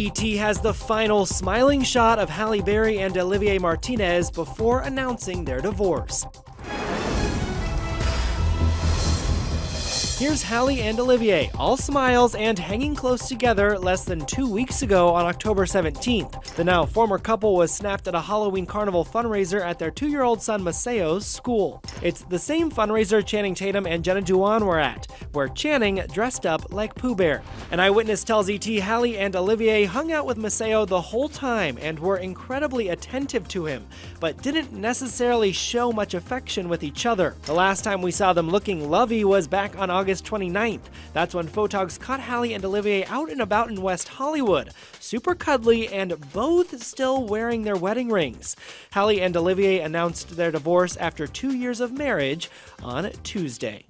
ET has the final smiling shot of Halle Berry and Olivier Martinez before announcing their divorce. Here's Halle and Olivier, all smiles and hanging close together less than two weeks ago on October 17th. The now former couple was snapped at a Halloween Carnival fundraiser at their two year old son Maceo's school. It's the same fundraiser Channing Tatum and Jenna Dewan were at, where Channing dressed up like Pooh Bear. An eyewitness tells ET Halle and Olivier hung out with Maceo the whole time and were incredibly attentive to him, but didn't necessarily show much affection with each other. The last time we saw them looking lovey was back on August August 29th. That's when photogs caught Halle and Olivier out and about in West Hollywood, super cuddly and both still wearing their wedding rings. Halle and Olivier announced their divorce after two years of marriage on Tuesday.